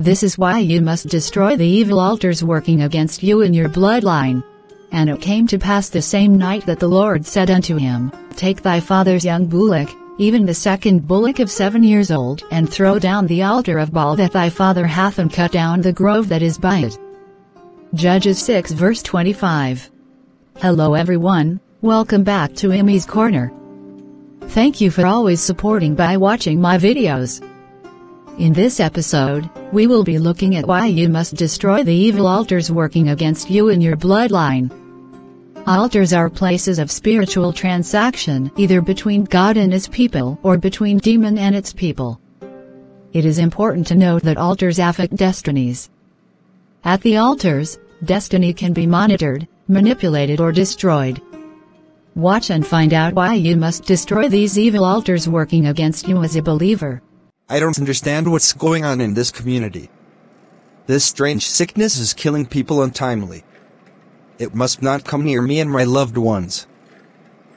This is why you must destroy the evil altars working against you in your bloodline. And it came to pass the same night that the Lord said unto him, Take thy father's young bullock, even the second bullock of seven years old, and throw down the altar of Baal that thy father hath, and cut down the grove that is by it. Judges 6 verse 25. Hello everyone, welcome back to Immy's Corner. Thank you for always supporting by watching my videos. In this episode, we will be looking at why you must destroy the evil altars working against you in your bloodline. Altars are places of spiritual transaction either between God and his people or between demon and its people. It is important to note that altars affect destinies. At the altars, destiny can be monitored, manipulated or destroyed. Watch and find out why you must destroy these evil altars working against you as a believer. I don't understand what's going on in this community. This strange sickness is killing people untimely. It must not come near me and my loved ones.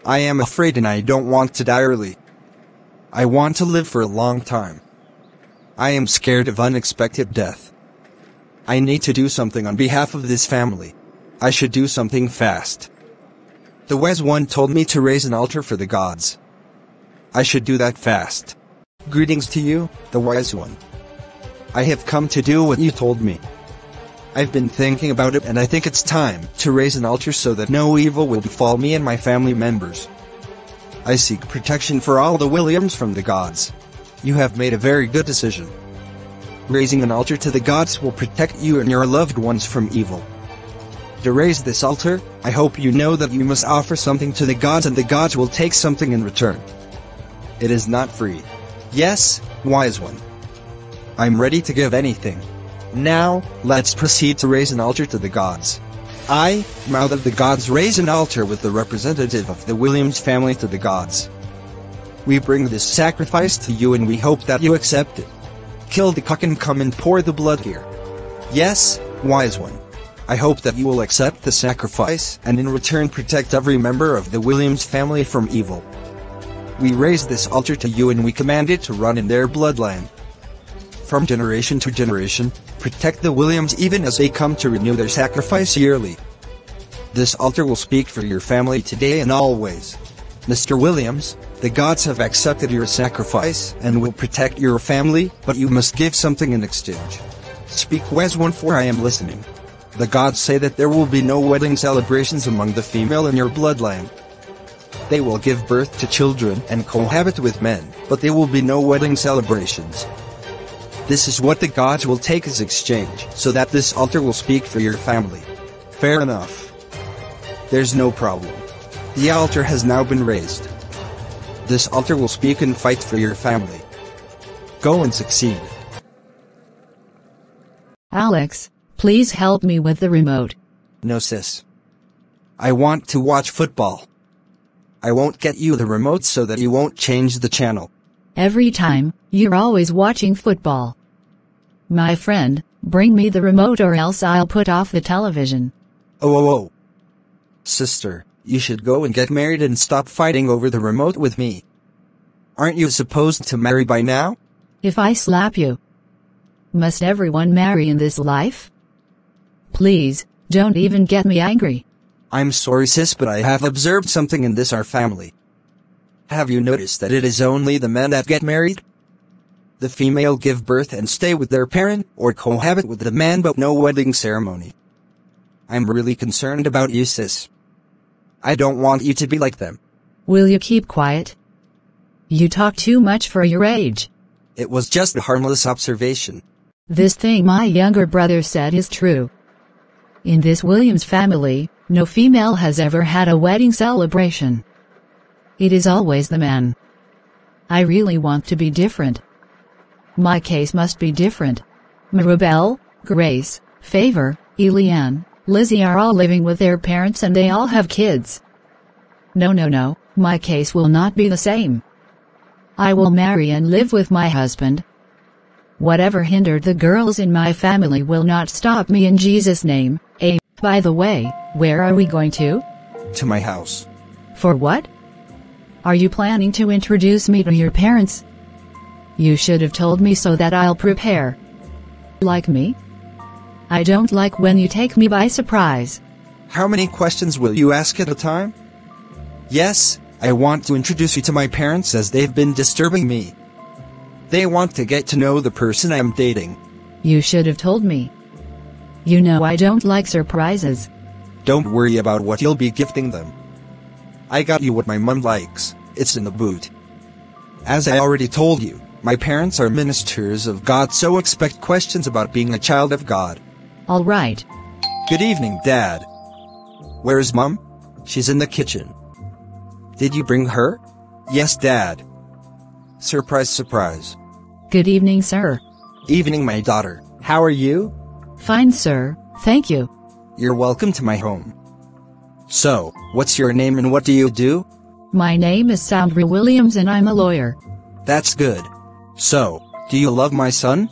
I am afraid and I don't want to die early. I want to live for a long time. I am scared of unexpected death. I need to do something on behalf of this family. I should do something fast. The Wise One told me to raise an altar for the gods. I should do that fast. Greetings to you, the Wise One. I have come to do what you told me. I've been thinking about it and I think it's time to raise an altar so that no evil will befall me and my family members. I seek protection for all the Williams from the gods. You have made a very good decision. Raising an altar to the gods will protect you and your loved ones from evil. To raise this altar, I hope you know that you must offer something to the gods and the gods will take something in return. It is not free. Yes, wise one. I'm ready to give anything. Now, let's proceed to raise an altar to the gods. I, Mouth of the Gods raise an altar with the representative of the Williams family to the gods. We bring this sacrifice to you and we hope that you accept it. Kill the cock and come and pour the blood here. Yes, wise one. I hope that you will accept the sacrifice and in return protect every member of the Williams family from evil. We raise this altar to you and we command it to run in their bloodline. From generation to generation, protect the Williams even as they come to renew their sacrifice yearly. This altar will speak for your family today and always. Mr. Williams, the gods have accepted your sacrifice and will protect your family, but you must give something in exchange. Speak wise one for I am listening. The gods say that there will be no wedding celebrations among the female in your bloodline. They will give birth to children and cohabit with men, but there will be no wedding celebrations. This is what the gods will take as exchange, so that this altar will speak for your family. Fair enough. There's no problem. The altar has now been raised. This altar will speak and fight for your family. Go and succeed. Alex, please help me with the remote. No sis. I want to watch football. I won't get you the remote so that you won't change the channel. Every time, you're always watching football. My friend, bring me the remote or else I'll put off the television. Oh, oh, oh. Sister, you should go and get married and stop fighting over the remote with me. Aren't you supposed to marry by now? If I slap you, must everyone marry in this life? Please, don't even get me angry. I'm sorry sis but I have observed something in this our family. Have you noticed that it is only the men that get married? The female give birth and stay with their parent, or cohabit with the man but no wedding ceremony. I'm really concerned about you sis. I don't want you to be like them. Will you keep quiet? You talk too much for your age. It was just a harmless observation. This thing my younger brother said is true. In this Williams family, no female has ever had a wedding celebration. It is always the man. I really want to be different. My case must be different. Maribel, Grace, Favor, Eliane, Lizzie are all living with their parents and they all have kids. No no no, my case will not be the same. I will marry and live with my husband. Whatever hindered the girls in my family will not stop me in Jesus' name. By the way, where are we going to? To my house. For what? Are you planning to introduce me to your parents? You should have told me so that I'll prepare. Like me? I don't like when you take me by surprise. How many questions will you ask at a time? Yes, I want to introduce you to my parents as they've been disturbing me. They want to get to know the person I'm dating. You should have told me. You know I don't like surprises. Don't worry about what you'll be gifting them. I got you what my mum likes, it's in the boot. As I already told you, my parents are ministers of God so expect questions about being a child of God. Alright. Good evening, Dad. Where's Mum? She's in the kitchen. Did you bring her? Yes, Dad. Surprise, surprise. Good evening, sir. Evening, my daughter. How are you? Fine, sir. Thank you. You're welcome to my home. So, what's your name and what do you do? My name is Sandra Williams and I'm a lawyer. That's good. So, do you love my son?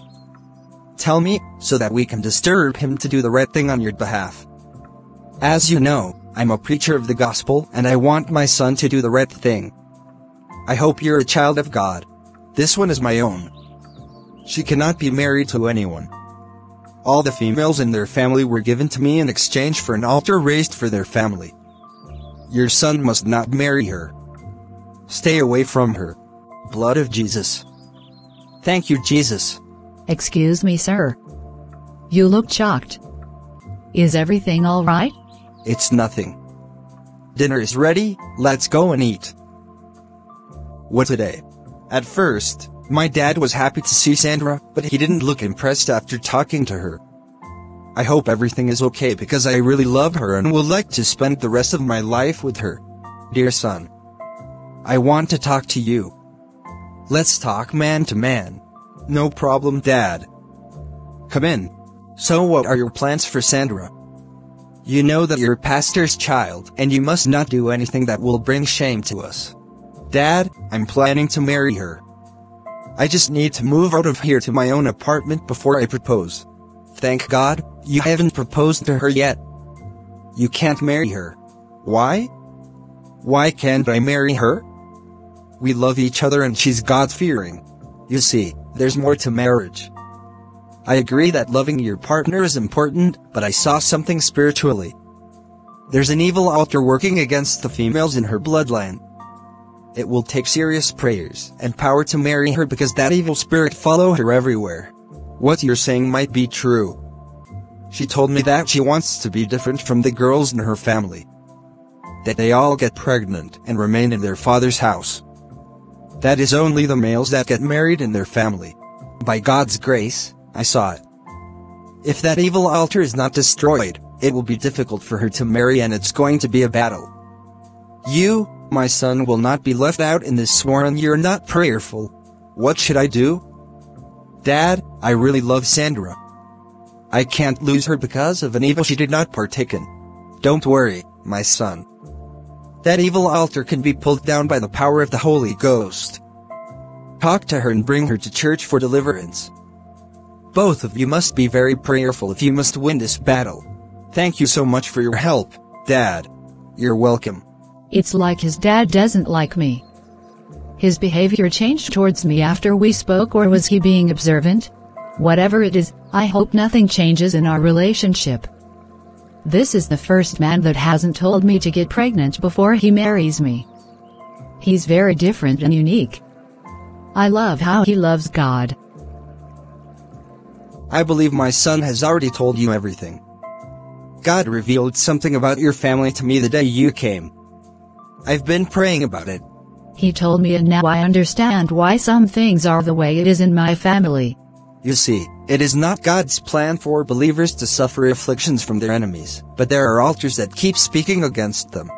Tell me, so that we can disturb him to do the right thing on your behalf. As you know, I'm a preacher of the gospel and I want my son to do the right thing. I hope you're a child of God. This one is my own. She cannot be married to anyone. All the females in their family were given to me in exchange for an altar raised for their family. Your son must not marry her. Stay away from her. Blood of Jesus. Thank you, Jesus. Excuse me, sir. You look shocked. Is everything alright? It's nothing. Dinner is ready, let's go and eat. What today? At first, my dad was happy to see Sandra, but he didn't look impressed after talking to her. I hope everything is okay because I really love her and would like to spend the rest of my life with her. Dear son. I want to talk to you. Let's talk man to man. No problem dad. Come in. So what are your plans for Sandra? You know that you're pastor's child and you must not do anything that will bring shame to us. Dad, I'm planning to marry her. I just need to move out of here to my own apartment before I propose. Thank God, you haven't proposed to her yet. You can't marry her. Why? Why can't I marry her? We love each other and she's God-fearing. You see, there's more to marriage. I agree that loving your partner is important, but I saw something spiritually. There's an evil altar working against the females in her bloodline. It will take serious prayers and power to marry her because that evil spirit follow her everywhere. What you're saying might be true. She told me that she wants to be different from the girls in her family. That they all get pregnant and remain in their father's house. That is only the males that get married in their family. By God's grace, I saw it. If that evil altar is not destroyed, it will be difficult for her to marry and it's going to be a battle. You, my son will not be left out in this sworn you're not prayerful. What should I do? Dad, I really love Sandra. I can't lose her because of an evil she did not partake in. Don't worry, my son. That evil altar can be pulled down by the power of the Holy Ghost. Talk to her and bring her to church for deliverance. Both of you must be very prayerful if you must win this battle. Thank you so much for your help, Dad. You're welcome. It's like his dad doesn't like me. His behavior changed towards me after we spoke or was he being observant? Whatever it is, I hope nothing changes in our relationship. This is the first man that hasn't told me to get pregnant before he marries me. He's very different and unique. I love how he loves God. I believe my son has already told you everything. God revealed something about your family to me the day you came. I've been praying about it. He told me and now I understand why some things are the way it is in my family. You see, it is not God's plan for believers to suffer afflictions from their enemies, but there are altars that keep speaking against them.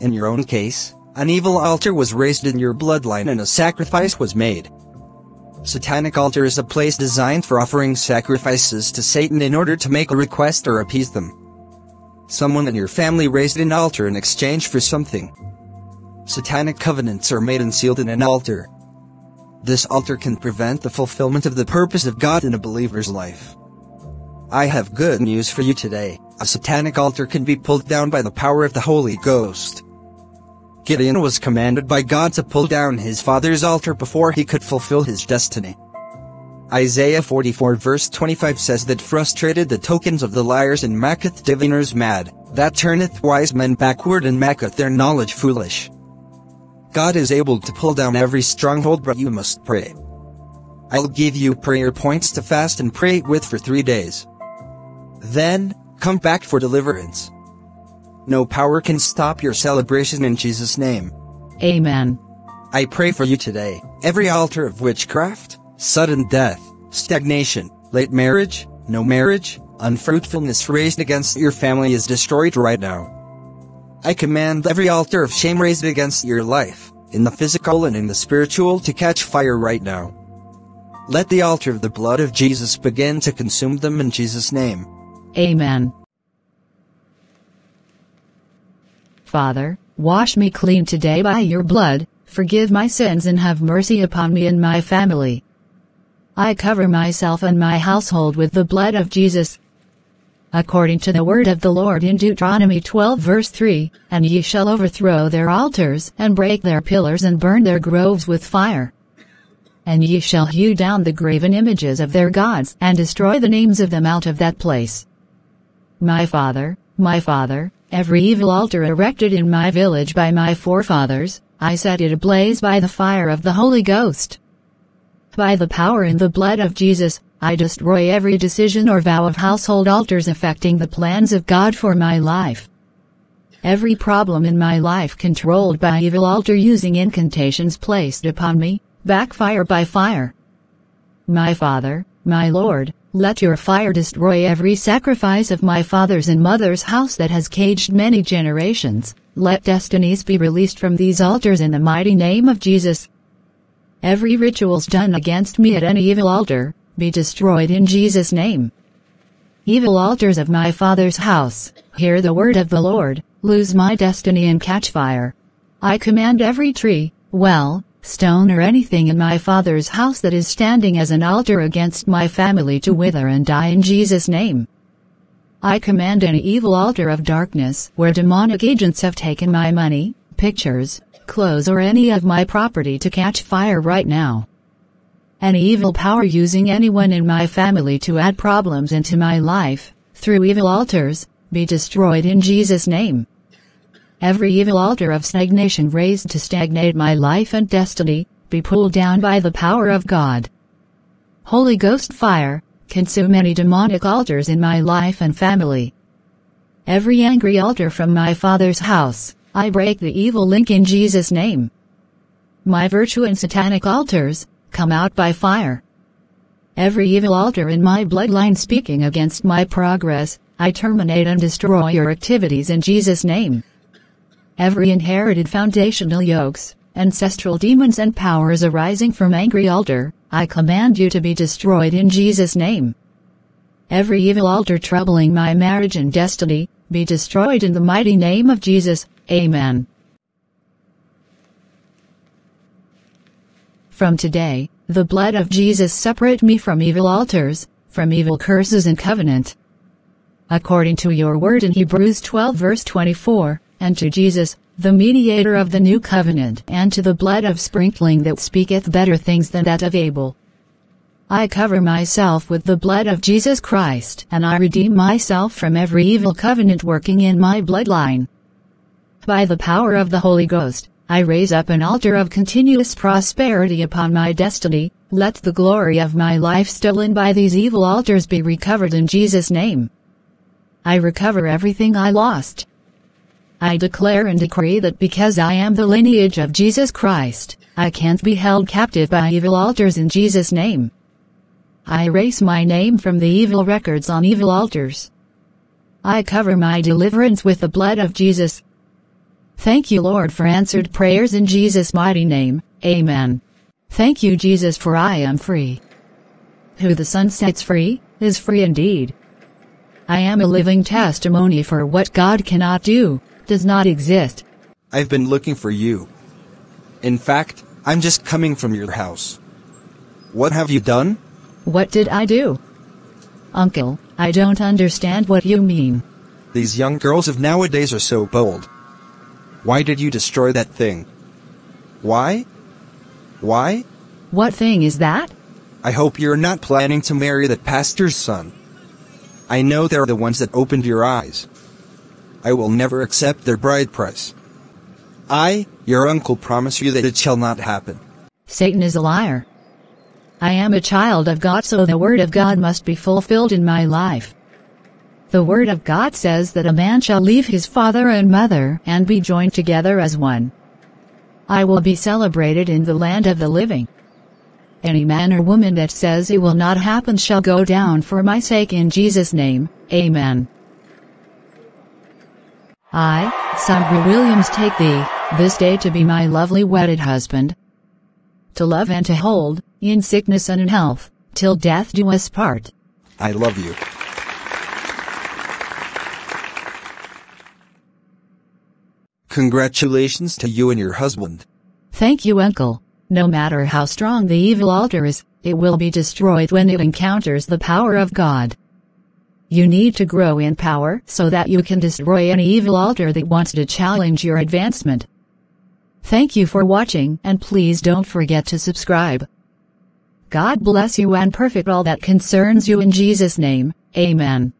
In your own case, an evil altar was raised in your bloodline and a sacrifice was made. Satanic altar is a place designed for offering sacrifices to Satan in order to make a request or appease them. Someone in your family raised an altar in exchange for something. Satanic covenants are made and sealed in an altar. This altar can prevent the fulfillment of the purpose of God in a believer's life. I have good news for you today. A satanic altar can be pulled down by the power of the Holy Ghost. Gideon was commanded by God to pull down his father's altar before he could fulfill his destiny. Isaiah 44 verse 25 says that frustrated the tokens of the liars and maketh diviners mad, that turneth wise men backward and maketh their knowledge foolish. God is able to pull down every stronghold but you must pray. I'll give you prayer points to fast and pray with for three days. Then, come back for deliverance. No power can stop your celebration in Jesus' name. Amen. I pray for you today, every altar of witchcraft, sudden death, stagnation, late marriage, no marriage, unfruitfulness raised against your family is destroyed right now. I command every altar of shame raised against your life, in the physical and in the spiritual to catch fire right now. Let the altar of the blood of Jesus begin to consume them in Jesus' name. Amen. Father, wash me clean today by your blood, forgive my sins and have mercy upon me and my family. I cover myself and my household with the blood of Jesus. According to the word of the Lord in Deuteronomy 12 verse 3, And ye shall overthrow their altars, and break their pillars and burn their groves with fire. And ye shall hew down the graven images of their gods, and destroy the names of them out of that place. My father, my father, every evil altar erected in my village by my forefathers, I set it ablaze by the fire of the Holy Ghost. By the power and the blood of Jesus, I destroy every decision or vow of household altars affecting the plans of God for my life. Every problem in my life controlled by evil altar using incantations placed upon me, backfire by fire. My Father, my Lord, let your fire destroy every sacrifice of my father's and mother's house that has caged many generations. Let destinies be released from these altars in the mighty name of Jesus. Every rituals done against me at any evil altar, be destroyed in Jesus' name. Evil altars of my father's house, hear the word of the Lord, lose my destiny and catch fire. I command every tree, well, stone or anything in my father's house that is standing as an altar against my family to wither and die in Jesus' name. I command any evil altar of darkness where demonic agents have taken my money, pictures, clothes or any of my property to catch fire right now. Any evil power using anyone in my family to add problems into my life, through evil altars, be destroyed in Jesus' name. Every evil altar of stagnation raised to stagnate my life and destiny, be pulled down by the power of God. Holy Ghost fire, consume any demonic altars in my life and family. Every angry altar from my father's house, I break the evil link in Jesus' name. My virtue and satanic altars, come out by fire. Every evil altar in my bloodline speaking against my progress, I terminate and destroy your activities in Jesus' name. Every inherited foundational yokes, ancestral demons and powers arising from angry altar, I command you to be destroyed in Jesus' name. Every evil altar troubling my marriage and destiny, be destroyed in the mighty name of Jesus. Amen. From today, the blood of Jesus separate me from evil altars, from evil curses and covenant. According to your word in Hebrews 12 verse 24, and to Jesus, the mediator of the new covenant, and to the blood of sprinkling that speaketh better things than that of Abel. I cover myself with the blood of Jesus Christ, and I redeem myself from every evil covenant working in my bloodline. By the power of the Holy Ghost, I raise up an altar of continuous prosperity upon my destiny, let the glory of my life stolen by these evil altars be recovered in Jesus' name. I recover everything I lost. I declare and decree that because I am the lineage of Jesus Christ, I can't be held captive by evil altars in Jesus' name. I erase my name from the evil records on evil altars. I cover my deliverance with the blood of Jesus. Thank you Lord for answered prayers in Jesus' mighty name, Amen. Thank you Jesus for I am free. Who the Son sets free, is free indeed. I am a living testimony for what God cannot do, does not exist. I've been looking for you. In fact, I'm just coming from your house. What have you done? What did I do? Uncle, I don't understand what you mean. These young girls of nowadays are so bold. Why did you destroy that thing? Why? Why? What thing is that? I hope you're not planning to marry that pastor's son. I know they're the ones that opened your eyes. I will never accept their bride price. I, your uncle, promise you that it shall not happen. Satan is a liar. I am a child of God so the word of God must be fulfilled in my life. The word of God says that a man shall leave his father and mother and be joined together as one. I will be celebrated in the land of the living. Any man or woman that says it will not happen shall go down for my sake in Jesus' name, Amen. I, Sabri Williams take thee, this day to be my lovely wedded husband. To love and to hold, in sickness and in health, till death do us part. I love you. Congratulations to you and your husband. Thank you uncle. No matter how strong the evil altar is, it will be destroyed when it encounters the power of God. You need to grow in power so that you can destroy any evil altar that wants to challenge your advancement. Thank you for watching and please don't forget to subscribe. God bless you and perfect all that concerns you in Jesus' name. Amen.